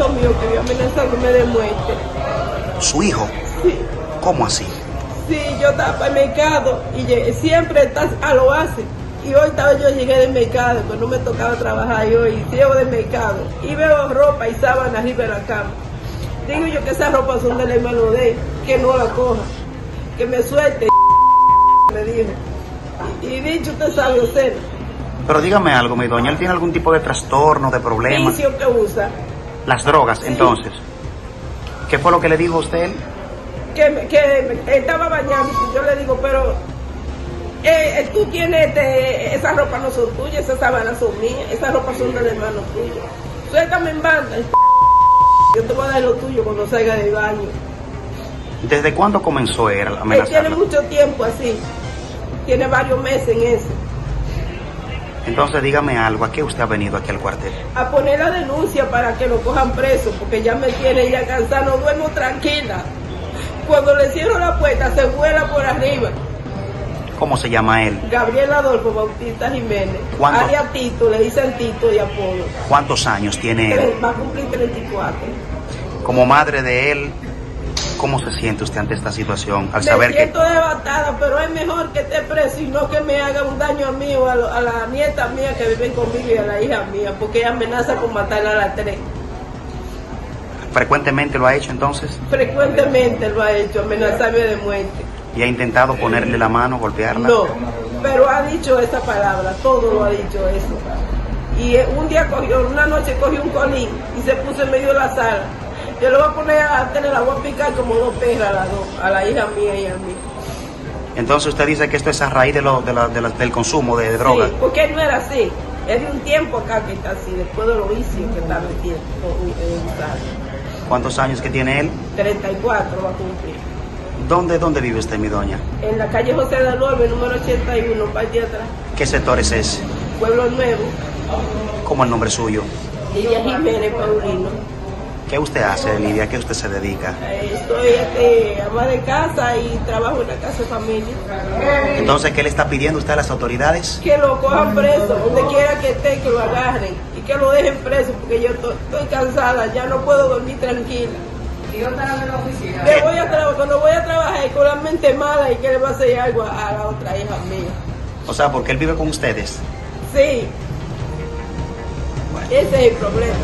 hijo mío que vive amenazándome de muerte. ¿Su hijo? Sí, ¿Cómo así? sí, yo estaba para el mercado y llegué- siempre estás a lo hace. Y hoy estaba yo llegué del mercado, pues no me tocaba trabajar y hoy llego del mercado y veo ropa y sábana arriba de la cama. Digo yo que esas ropas son del hermano de él, que no la coja, que me suelte, me dijo. Y, y dicho usted sabe usted, Pero dígame algo, mi doña, ¿él tiene algún tipo de trastorno, de problema? vicio que usa. Las drogas, entonces. ¿Qué fue lo que le dijo a usted? que, me- que estaba bañando yo le digo, pero eh, eh, tú tienes este, esas ropas no son tuyas, esas sábanas son mías, esas ropas son del hermano tuyo. Suéltame en banda, yo te voy a dar lo tuyo cuando salga del baño. ¿Desde cuándo comenzó él a Él tiene amenazarla? mucho tiempo así, tiene varios meses en eso. Entonces dígame algo, ¿a qué usted ha venido aquí al cuartel? A poner la denuncia para que lo cojan preso, porque ya me tiene ya cansada, no duermo tranquila. Cuando le cierro la puerta se vuela por arriba. ¿Cómo se llama él? Gabriel Adolfo Bautista Jiménez. ¿Cuándo? Alias Tito, le dicen Tito de apodo. ¿Cuántos años tiene él? Va a cumplir 34. Como madre de él, ¿cómo se siente usted ante esta situación? Al Me saber que... siento devastada, pero es mejor que esté preso y no que me haga un daño a mí o a, lo- a la nieta mía que viven conmigo y a la hija mía, porque ella amenaza con matarla a las tres. frecuentemente lo ha hecho entonces Frecuentemente lo ha hecho, amenazarme de muerte. y ha intentado ponerle la mano, golpearla. No, pero ha dicho esa palabra, todo lo ha dicho eso. Y un día cogió, una noche cogió un colín y se puso en medio de la sala. Yo le voy a poner a tener la voy a picar como dos perras a dos, a la hija mía y a mí. Entonces usted dice que esto es a raíz de lo, de la- de la- del consumo de, drogas. Sí, porque no era así. Es de un tiempo acá que está así, después de los vicios que está metiendo, usando. ¿Cuántos años que tiene él? 34 va a cumplir. ¿Dónde, dónde vive usted, mi doña? En la calle José de Orbe, número 81, parte de atrás, ¿Qué sector es ese? Pueblo Nuevo, ¿Cómo el nombre suyo? Lidia Jiménez Paulino. ¿Qué usted hace, Lidia? ¿A qué usted se dedica? Eh, Estoy este, ama de casa y trabajo en la casa de familia. Entonces, ¿qué le está pidiendo usted a las autoridades? Que lo cojan preso, donde quiera que esté, que lo agarren y que lo dejen preso, porque yo to- estoy cansada, ya no puedo dormir tranquila. Que voy a trabajar, cuando voy a trabajar con la mente mala y que le va a hacer algo a, a la otra hija mía. O sea, porque él vive con ustedes. Sí, ese es el problema.